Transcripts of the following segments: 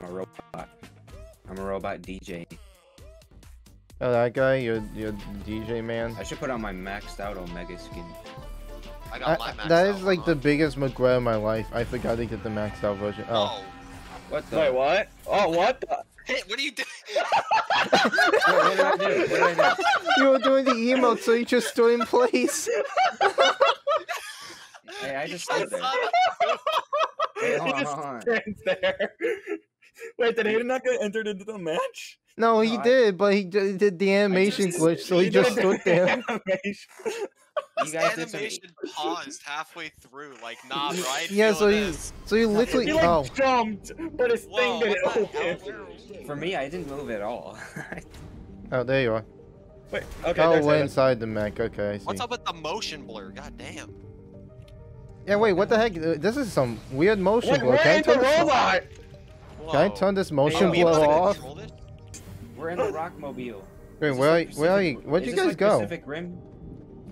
I'm a robot. I'm a robot DJ. Oh, that guy, you're, you're DJ man. I should put on my maxed out Omega skin. I I, got my max that out is like the biggest regret of my life. I forgot to get the maxed out version. Oh. Oh. What the? Wait, what? Oh, what the? Hey, what are you doing? What, what did I do? What did I do? You were doing the emote, so you just stood in place. Hey, I just stood there. he Hey, hold on, just hold on. stands there. Wait, did Hayden not get entered into the match? No, he No, I- did, but he d- did the animation just- glitch, so he, He just stood the there. animation. You guys did some. animation paused halfway through, like, nah, bro, I Yeah, so feeling you, this. so you literally, He like oh, jumped, but his Whoa, thing didn't what open. For me, I didn't move at all. oh, there you are. Wait, okay. Oh, there's we're inside the mech. Okay, I see. What's up with the motion blur? God damn. Yeah, wait, what the heck? This is some weird motion Wait, blur. we're Can I in the turn this? robot. Can I turn this motion we blur off? this? We're in the Rockmobile. Wait, Is this where are like you, where are you? Where'd you guys like go? Pacific Rim.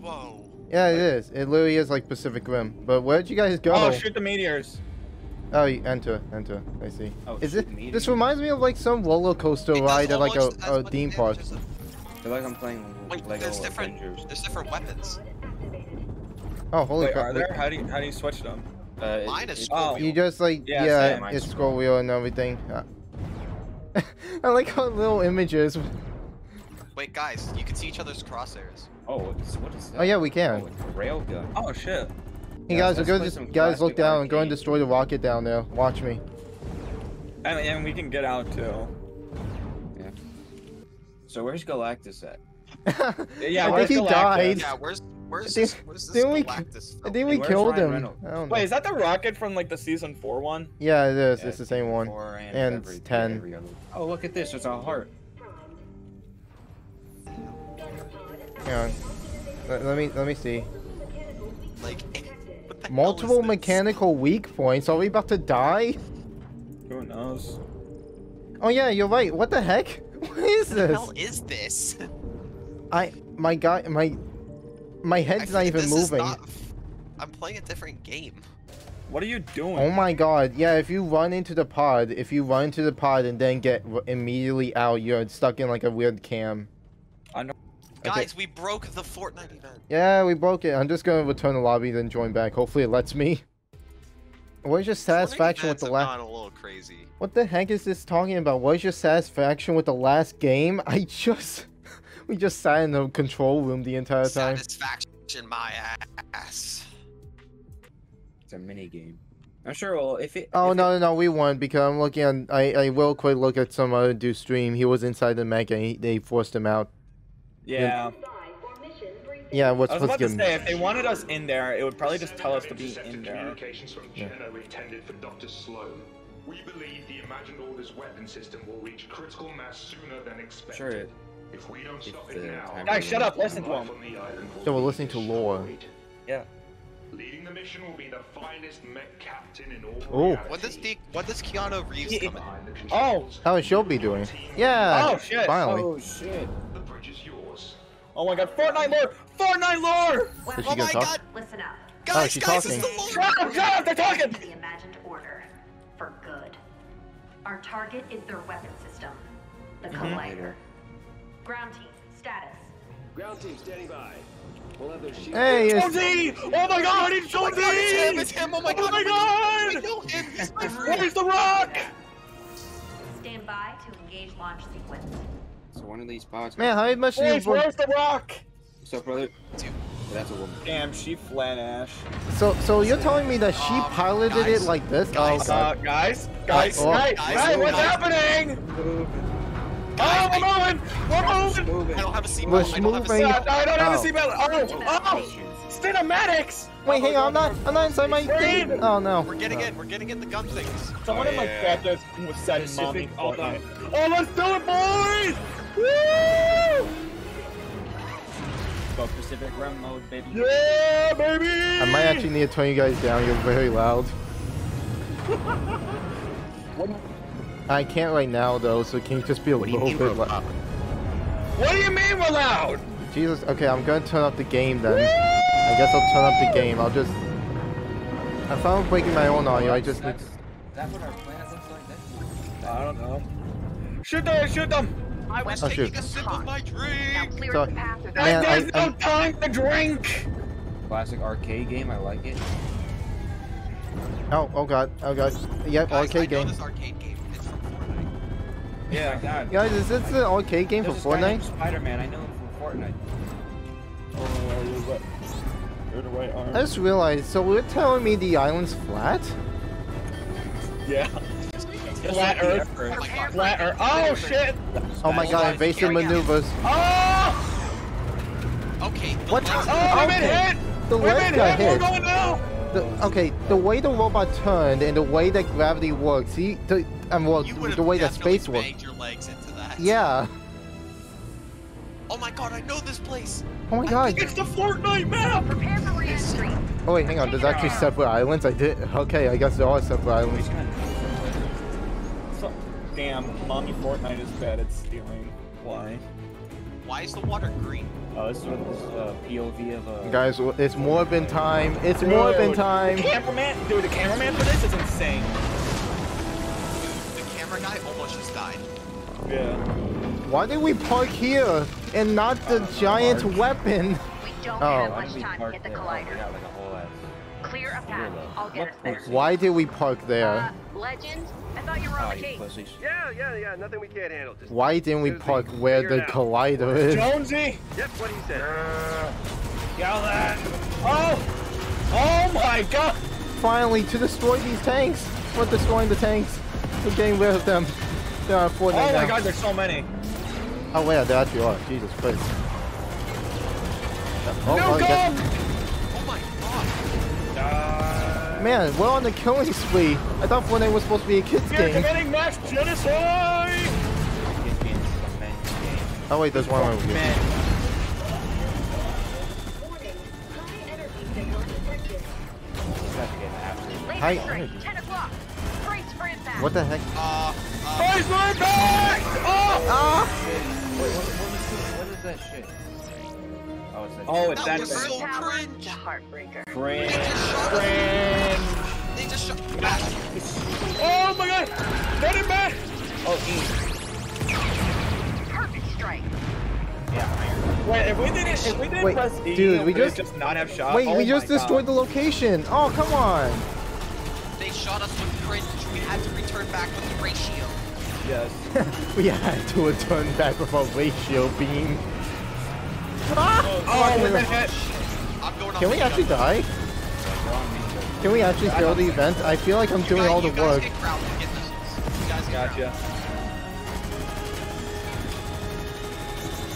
Whoa. Yeah, it is. It literally is like Pacific Rim. But where'd you guys go? Oh, shoot the meteors. Oh, you enter, enter. I see. Oh, Is shoot, it? meteors. This reminds me of like some roller coaster It ride at like a, a theme park. as a- I feel like I'm playing Wait, Lego there's different- Avengers. There's different weapons. Oh, holy Wait, crap! are there? How do you how do you switch them? Uh, Mine is scroll Oh. wheel. You just like Yeah, yeah, same. it's scroll wheel and everything. Uh, I like how little images. Wait, guys, you can see each other's crosshairs. Oh, it's, what is that? Oh yeah, we can. Oh, it's a rail gun. Oh shit. Hey Yeah, guys, we're going to some guys look down and go and destroy the rocket down there. Watch me. And, and we can get out too. Yeah. So where's Galactus at? Yeah, I think he Galactus? died. Yeah, where's where's Didn't- this, where's this didn't we- Galactus I film? think we where's killed him. Reynolds? I don't know. Wait, is that the rocket from like the season four one? Yeah, it is. Yeah, it's the same one. and, And every- 10. every other- Oh, look at this. It's a heart. Hang on. Let, let me let me see. Like, what the hell Multiple mechanical weak points. Are we about to die? Who knows? Oh yeah, you're right. What the heck? What is What the this? hell is this? I my guy my my I head's not even this is moving. not- I'm playing a different game. What are you doing? Oh my god. Yeah, if you run into the pod, if you run into the pod and then get immediately out, you're stuck in like a weird cam. I Okay. Guys, we broke the Fortnite event. Yeah, we broke it. I'm just gonna return the lobby then join back. Hopefully it lets me. Where's your satisfaction with the events last? have gone a little crazy. What the heck is this talking about? What's your satisfaction with the last game? I just... we just sat in the control room the entire time. Satisfaction, my ass. It's a mini game. I'm sure. Well, if it. Oh, if no, It, no, no, we won because I'm looking on... I, I will quick look at some other dude's stream. He was inside the mech and he, they forced him out. Yeah. Yeah, what's, I was what's about to say, if they wanted us in there, it would probably just tell us to be in there. Communications from Yeah. Jenna intended for Dr. Slone. We believe the Imagined Orders weapon system will reach critical mass sooner than expected. Sure. It, If we don't if stop the it now, Guys, shut up, listen to him. on the island will So we're listening to lore. Yeah. Leading the mission will be the finest mech captain in all Oh. reality. When does the when does Keanu Reeves Yeah. come in? Behind the Oh. controls, How is Shelby doing? Yeah! Oh, shit. Finally. oh shit! The bridge is yours. Oh my god, Fortnite lore! Fortnite lore! Is she Oh gonna my talk? god, Listen up. guys, oh, she's guys, talking. it's the Lord. Shut up, shut up, they're talking! The imagined order. For good. Our target is their weapon system. The mm-hmm. Collider. Later. Ground team, status. Ground team standing by. We'll have those shields. Hey, it's... Jonesy! Oh my god, it's Oh my Jonesy! god, it's him, it's him, oh my Oh god, my I god! know him, he's my friend. Where's the rock? Stand by to engage launch sequence. So one of these spots. Man, how much do you... Boys, where's the rock? What's up, brother? Dude. That's a woman. Damn, she flat ash. So, so you're telling me that she Um, piloted guys, it like this? guys, oh, Uh, God. guys, guys, Oh. guys, Guys, guys, what's guys. happening? Oh, Guys, we're moving! We're moving! I don't have a seatbelt. We're I don't have a moving. Seatbelt. I don't have Oh. a seatbelt. Oh, oh! Cinematics! Wait, hang on, I'm not, I'm not inside my Screen! thing. Oh, no. We're getting in. We're getting in the gun things. Someone Oh, in my yeah. chat was said mommy. Pacific- oh, Fortnite. Oh, let's do it, boys! Woo! Go Pacific Rim mode, baby. Yeah, baby! I might actually need to turn you guys down. You're very loud. I can't right now, though, so can you just be a What little mean bit we're loud? What do you mean we're loud? Jesus, okay, I'm gonna turn up the game then. I guess I'll turn up the game. I'll just... I found breaking my own audio, I just need That's, is that what our plan looks like? That's, I don't know. Shoot them! Shoot them! I was Oh, taking shoot. a sip of my Now drink. clear So- the path Man, the I- There's no time to drink! Classic arcade game. I like it. Oh, oh god, oh god. Yep, Guys, I arcade know game. this arcade game. It's from Fortnite. Yeah. God. Guys, is this the arcade game for There's this guy named Fortnite? Spider-Man. I know him from Fortnite. Oh, you're right. You're the right arm. I just realized, so we're telling me the island's flat? Yeah. Flat Earth. Earth. Oh my god. Flat Earth. Oh shit! Oh my god, Here invasive maneuvers. Oh! Okay. the What? Oh, I'm Okay. hit! The We're leg got hit! We're going now! The, okay, the way the robot turned and the way that gravity works, he, the, um, well, the way that space works. your legs into that. Yeah. Oh my god, I know this place. Oh my god. It's the Fortnite map! Prepare for re-entry. Oh wait, hang on. There's actually separate islands. I did. Okay, I guess there are separate islands. He's gonna- So, damn, mommy Fortnite is bad at stealing. Why? Why is the water green? Oh, this is what this uh, POV of a. Guys, it's Morbin time. It's Morbin Dude, time. The cameraman, dude, the cameraman for this is insane. The camera guy almost just died. Yeah. Why did we park here and not the giant weapon? We don't Oh. have Why much time to park hit the there? Oh, collider. got like a whole ass. Clear a path. I'll get us there. Why did we park Uh, there? Legend? I thought you were Oh, on ah, the you case. pussies. Yeah, yeah, yeah. Nothing we can't handle. Just Why didn't we park where the it out. collider is? Jonesy! Yep, what he said. Uh, yell that! Oh! Oh my god! Finally, to destroy these tanks. We're destroying the tanks. We're getting rid of them. There are four Oh my now. god, there's so many. Oh wait, there actually are. Jesus Christ. Oh, no, oh, yeah. Man, we're on the killing spree. I thought Fortnite was supposed to be a kids you're game. committing mass genocide! It's being a men's game. Oh wait, there's one over here. Man. He's got to get after it. Laser Hi- strike, 10 o'clock. Brace for impact. What the heck? Uh, uh, Guys, we're! Oh! Ah! Wait, what, what, is this, what is that shit? Oh, it's that Oh, it's that that was so Power cringe. to Heartbreaker. They Cringe. just shot us. They just shot. Bash. Oh my god! Get it back! Oh, E. Perfect strike. Yeah, iron. Wait, if we didn't, if we didn't Wait, press E, dude, we would just- just not have shot. Wait, oh we my just God. destroyed the location. Oh, come on. They shot us with cringe. We had to return back with the ratio. Yes. we had to return back with a ratio beam. Ah! Oh, we're hit. I'm going Can we actually die? We're on minigun. Can we actually fail the event? I feel like I'm You doing guys- all the work. Get ground, get missiles. You guys get Gotcha.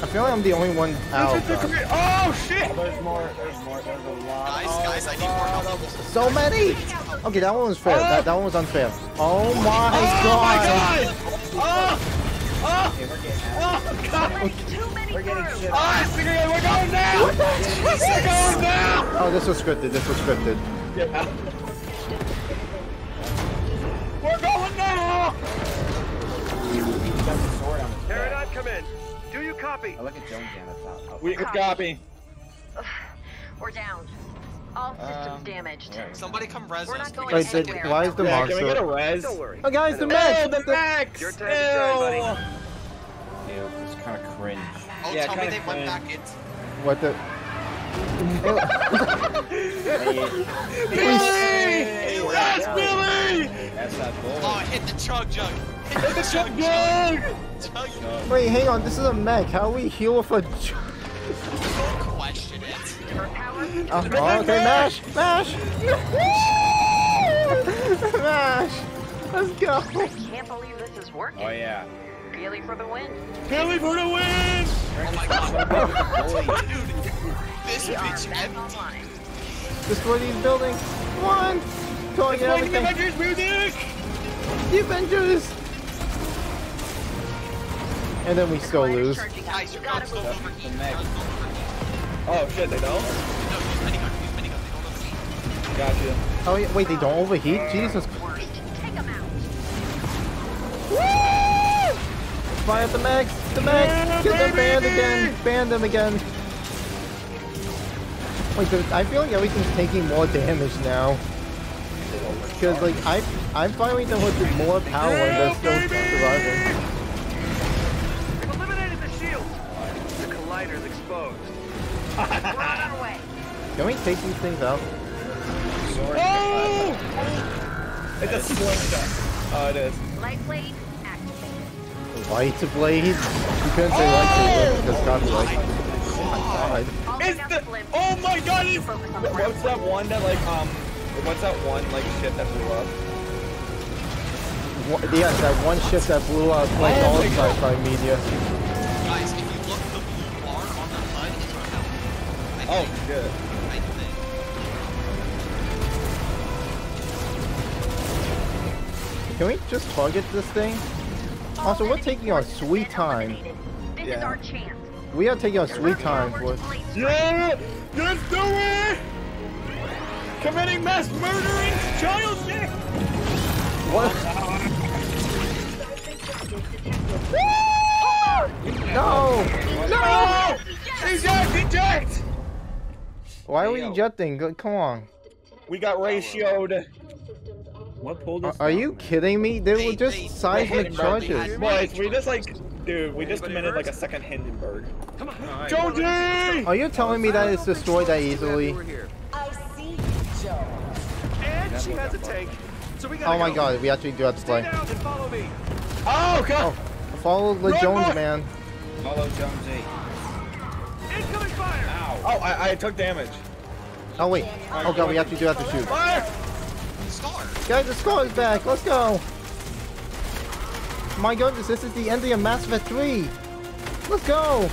I feel like I'm the only one out. This is the though. great- Oh shit! There's more, there's more, there's a lot. Guys, Oh, guys, I need more help. So many! Okay, that one was fair. That, that one was unfair. Oh my Oh god! my god! Oh! Oh! Okay, we're getting out. Oh god! Like too many We're getting crews. shit. Ah, it's figuring We're going now! We're going now! Oh, this was scripted. This was scripted. Yeah. We're going now! He's got the sword on his Paradigm, come in. Do you copy? I look at Jonesy on the top. Oh, We copy. We're down. All systems Um, damaged. where? Somebody come res We're us. not going Wait, a why is the Yeah, can we get a res? Don't worry. Oh, guys, the I mech! Oh, the max! Your time to shine, buddy. Ew. Ew, it's kind of cringe. Oh, Yeah, tell me kinda they went back into. What the? Billy! Yes, Billy! That's that bull. Oh, hit the chug jug. Hit Hit the chug jug! Chug jug. Wait, hang on. This is a mech. How we heal with a? j- Oh, oh, okay, mash, mash, mash. Let's go. I Can't believe this is working. Oh yeah. Really for the win. Billy for the win! Oh my god. Dude, this We are bitch empty. Destroy these buildings. One. Calling Playing the everything. Avengers music! The Avengers. And then we still Collider's lose. charging up. Guys, You Gotcha. Oh yeah, wait, they don't overheat? Jesus. Worst. Take them out. Fire at the mechs. The mechs. Get them banned again. Ban them again. Wait, the, I feel like everything's taking more damage now. Because like I I'm fighting them with more power and they're still surviving. We've eliminated the shield. The collider's exposed. We're on our way. Can we take these things out? Oh! It's a slingshot. Oh, it is. Light blade activated. Light blade? You couldn't say light blade, because copyright. Oh my god. All It's enough the. Oh my god! It's, Focus on what's that one that like um? What's that one like shit that blew up? One- Yeah, that one ship that blew up like Oh all my of God. sci-fi media. Guys, if you look, the blue bar on the HUD is our health. I Oh think. Can we just target this thing? Also, we're taking our sweet time. This is Yeah. our chance. We are taking our sweet time for it. Yeah! Let's do it! Committing mass murdering child shit! What? No! No! Eject! Eject! Why are we Hey, ejecting? Come on. We got ratioed. What pulled Are, us are down, you kidding me? They were just seismic charges. Boys, we just like, dude, we just committed like a second Hindenburg. Come on, Jonesy! Are you telling me that it's destroyed that easily? I see, Joe. And she has a tank. So we Oh my go. god, we actually do have to Stay play. down and follow me. Oh god! Oh, follow the Run, Jones boy! man. Follow Jonesy. Incoming fire. Ow. Oh, I, I took damage. Oh wait. Oh god, we actually do have to shoot. Fire! Scar. Guys, the score is back. Let's go. My goodness, this is the ending of Mass Effect 3. Let's go.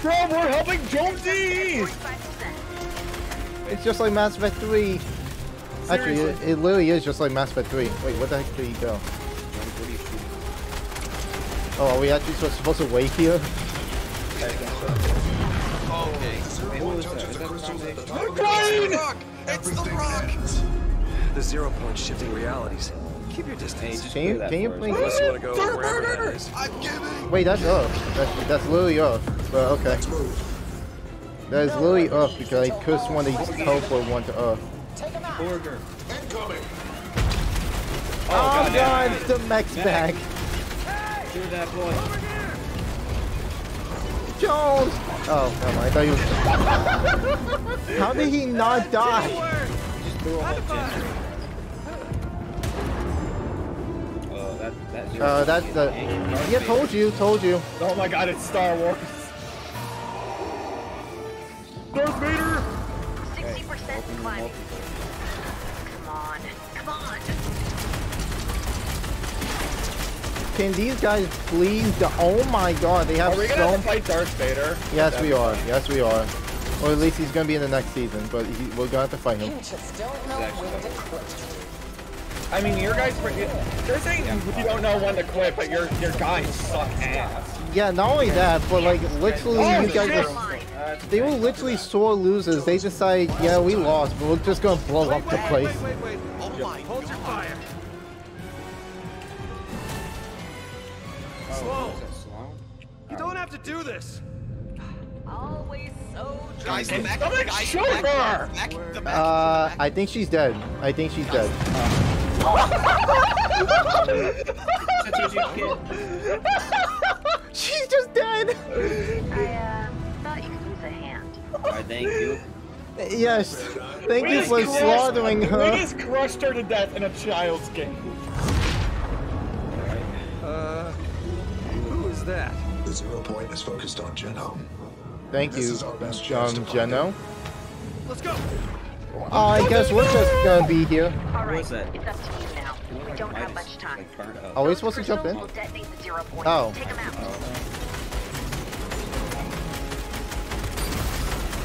Bro, we're helping Jonesy! It's just like Mass Effect 3. Actually, it, it literally is just like Mass Effect 3. Wait, what the heck did he go? Are you shooting? Oh, are we actually supposed supposed to wait here? Okay. Hey, who is that? Is that Jonesy? Brian! Rock. It's the rock. The zero point shifting realities. Keep your distance. just Can you- clear that can you for us. blink? Unless you want to go wherever that is. I'm giving. Wait, that's Earth. That's, that's literally Earth. But okay. That is literally Earth because I could have sworn they teleport one to Earth. Burger. Oh, oh, god, the mech's back. Shoot that boy. Jones! Oh, never mind. I thought he was. How did he not die? Just threw a whole gen. Oh, that's your Uh, the. Yeah, told you, told you. Oh my god, it's Star Wars. Darth Vader! 60% climbing. Come on. Come on. Can these guys please? The, oh my god, they have Are we gonna so. have to fight Darth Vader? Yes, we are. Yes, we are. Or at least he's gonna be in the next season, but he, we're gonna have to fight You him. I mean, your guys, they're saying you don't know when to quit, but your your guys suck ass. Yeah, not only that, but like literally, Oh, you guys shit. are. They were literally sore losers. They decide, yeah, we lost, but we're just gonna blow up the place. Wait, wait, wait. Oh my Hold your fire. Oh, Slow. is that slow? You don't have to do this. Always so Guys, the mech. Stomach Guys, the shoot mech. her! The mech. The mech. Uh. I think she's dead. I think she's dead. Strategic kid. she's just dead. I, uh, thought you could use a hand. Why, thank you. Yes. Thank We you for crushed- slaughtering We her. just crushed her to death in a child's game. Uh, who is that? The zero point is focused on Geno. Thank This you, is our best chance to um, Geno. Let's go. Oh, I guess we're just gonna be here. All right, was it's up to you now. We don't have Midas, much time. like, burnt up. Are we supposed to jump in? crystals will detonate the. Oh. Out.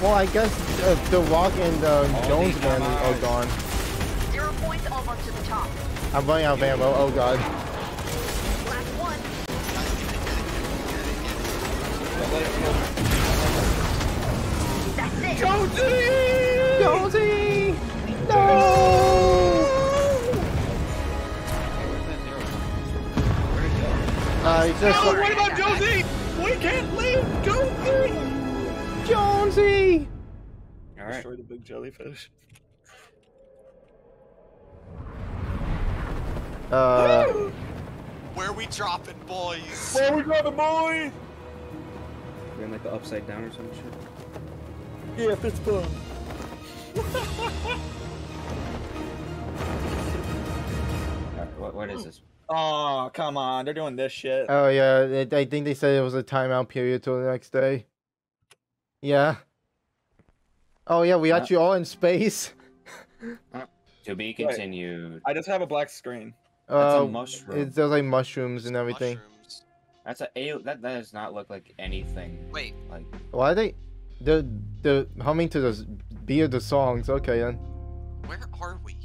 Well, I guess uh, The Rock and uh, Jones man are allies. gone. Zero points almost to the top. I'm running out of ammo. Oh god. Last one. That's it. Jonesy! Go? Uh, it's just Oh, what about Jonesy? We can't leave Jonesy! Jonesy! Alright. Destroy the big jellyfish. Uh, Where we dropping, boys? Where are we dropping, boys? We're in like the upside down or some shit. Yeah, fist bump. Alright, what, what is this? Oh, come on. They're doing this shit. oh yeah, it, I think they said it was a timeout period till the next day. Yeah. Oh yeah, we Uh, actually all in space. To be continued. I just have a black screen. That's a Uh, mushroom. It's there's like mushrooms and everything. Mushrooms. That's a a that that does not look like anything. Wait, Like Why are they? The the humming to the s- beat of the songs. Okay then. where are we?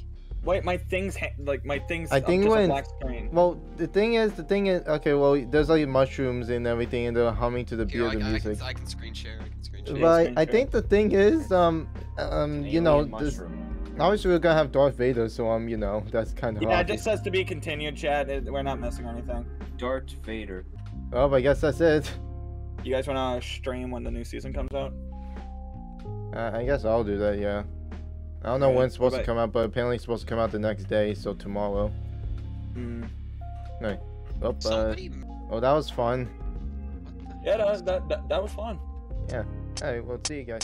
Wait, my thing's ha- like my thing's I think just when- black screen. Well, the thing is, the thing is, okay. Well, there's like mushrooms and everything, and they're humming to the beat Here, I, of the I, music. can, I can screen share. I can screen share. Yeah, But screen I share. think the thing is, um, um, you know, alien this, obviously we're gonna have Darth Vader, so um, you know, that's kind of Yeah, it just says to be continued, chat. We're not missing anything. Darth Vader. Oh, I guess that's it. You guys want to stream when the new season comes out? Uh, I guess I'll do that. Yeah. I don't know Alright, when it's supposed to come out, but apparently it's supposed to come out the next day, so tomorrow. Mm. Oh, uh, Somebody. oh, that was fun. Yeah, hell that, is that, that, that was fun. Hey, we'll see you guys.